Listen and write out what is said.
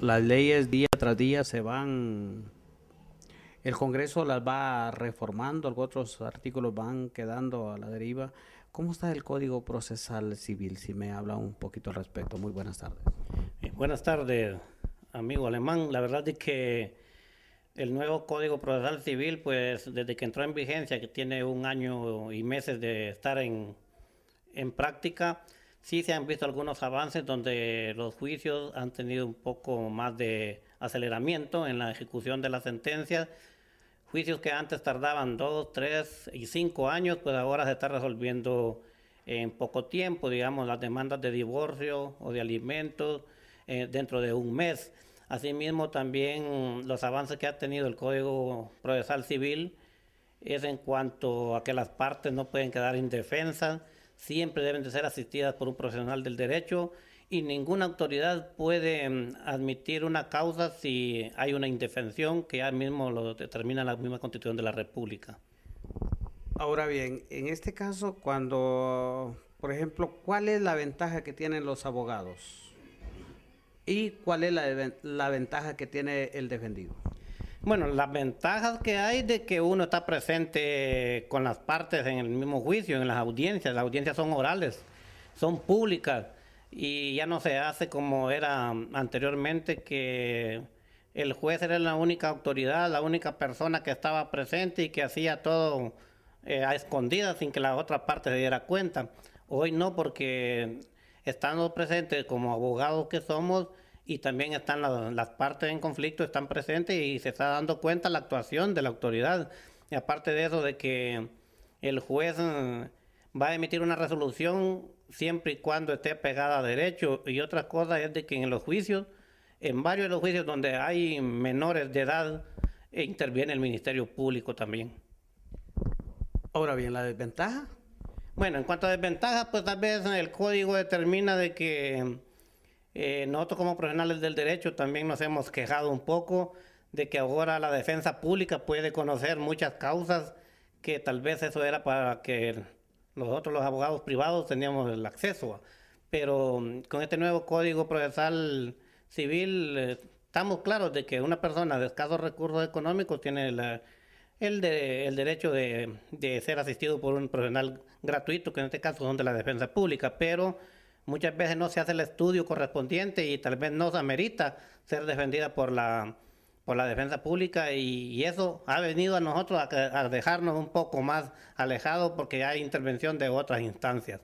las leyes día tras día se van, el Congreso las va reformando, otros artículos van quedando a la deriva. ¿Cómo está el Código Procesal Civil? Si me habla un poquito al respecto. Muy buenas tardes. Eh, buenas tardes, amigo alemán. La verdad es que el nuevo Código Procesal Civil, pues desde que entró en vigencia, que tiene un año y meses de estar en, en práctica, sí se han visto algunos avances donde los juicios han tenido un poco más de aceleramiento en la ejecución de las sentencias Juicios que antes tardaban dos, tres y cinco años, pues ahora se está resolviendo en poco tiempo, digamos, las demandas de divorcio o de alimentos eh, dentro de un mes. Asimismo, también los avances que ha tenido el Código Procesal Civil es en cuanto a que las partes no pueden quedar indefensas, siempre deben de ser asistidas por un profesional del derecho y ninguna autoridad puede mm, admitir una causa si hay una indefensión que ya mismo lo determina la misma constitución de la República. Ahora bien, en este caso, cuando, por ejemplo, ¿cuál es la ventaja que tienen los abogados? ¿Y cuál es la, la ventaja que tiene el defendido? Bueno, las ventajas que hay de que uno está presente con las partes en el mismo juicio, en las audiencias, las audiencias son orales, son públicas y ya no se hace como era anteriormente que el juez era la única autoridad, la única persona que estaba presente y que hacía todo eh, a escondidas sin que la otra parte se diera cuenta. Hoy no, porque estando presentes como abogados que somos y también están las, partes en conflicto, están presentes y se está dando cuenta la actuación de la autoridad. Y aparte de eso, de que el juez eh, va a emitir una resolución siempre y cuando esté pegada a derecho. Y otra cosa es de que en los juicios, en varios de los juicios donde hay menores de edad, eh, interviene el Ministerio Público también. Ahora bien, la desventaja. Bueno, en cuanto a desventajas, pues tal vez el código determina de que eh, nosotros como profesionales del derecho también nos hemos quejado un poco de que ahora la defensa pública puede conocer muchas causas que tal vez eso era para que nosotros los abogados privados teníamos el acceso, pero mm, con este nuevo código procesal civil eh, estamos claros de que una persona de escasos recursos económicos tiene el, derecho de, de, ser asistido por un profesional gratuito, que en este caso son de la defensa pública, pero muchas veces no se hace el estudio correspondiente y tal vez no se amerita ser defendida por la por la defensa pública y, eso ha venido a nosotros a, dejarnos un poco más alejados porque hay intervención de otras instancias.